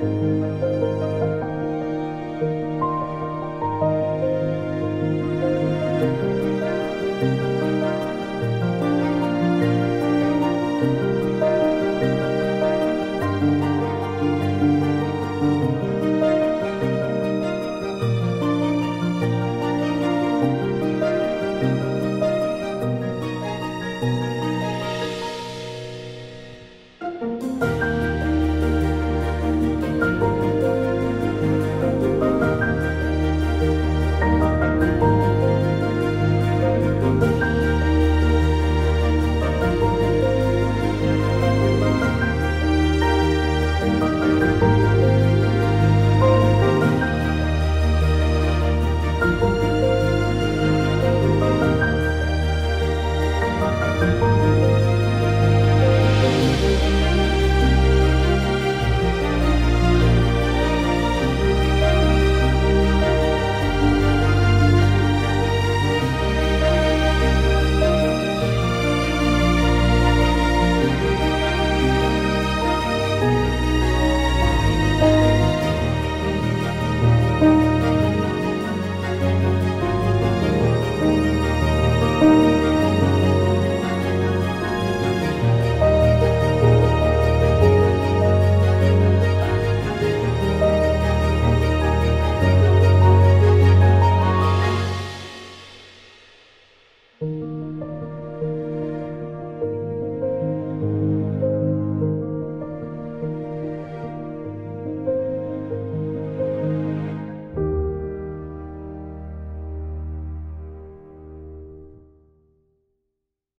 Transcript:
Música